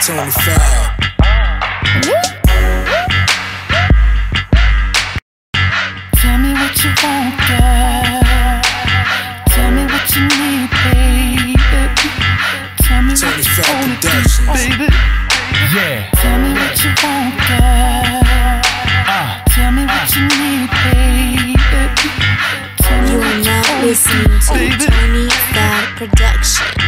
Tony Fab. Tell me what you want, girl. Tell me what you need, baby. Tell me what you wanna do, Productions. baby. Yeah. Tell me what you want, girl. Uh, Tell me what you need, baby. Tell me You are what you now listening to. Tony Fab Productions.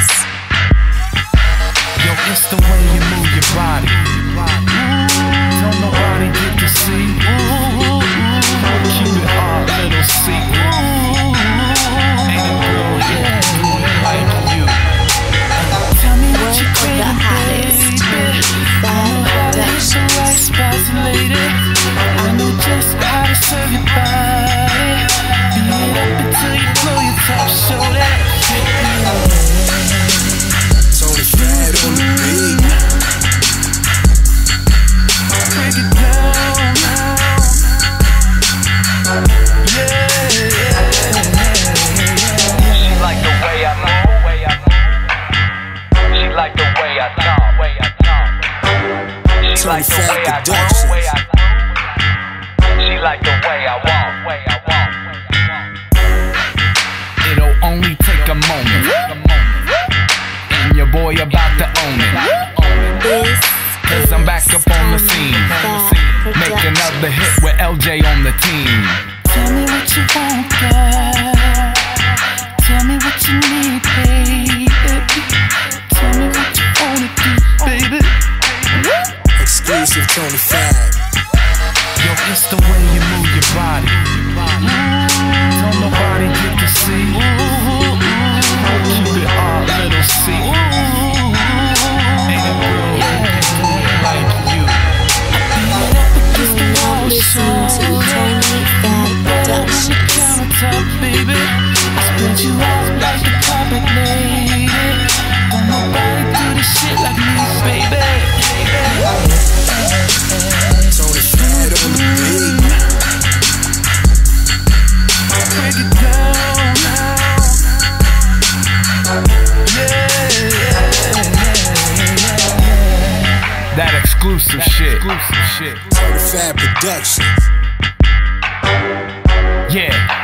How your body. Beat it up until you blow your top, show. Tony Fab on the beat. Break it down now. She like the way I move, way I move. She like the way I talk, way I talk. She like the way I Productions. way I groove. She like the way I walk, way I walk. It'll only take a moment. And your boy about to own it. Cause I'm back up on the scene. Make another hit with LJ on the team. Tell me what you want, girl. Tell me what you need, baby. Tell me what you wanna do, baby. Exclusive Tony Fab. Yo, it's the way you your body. Don't nobody get to see. That exclusive shit. Exclusive shit. Tony Fab Productions. Yeah.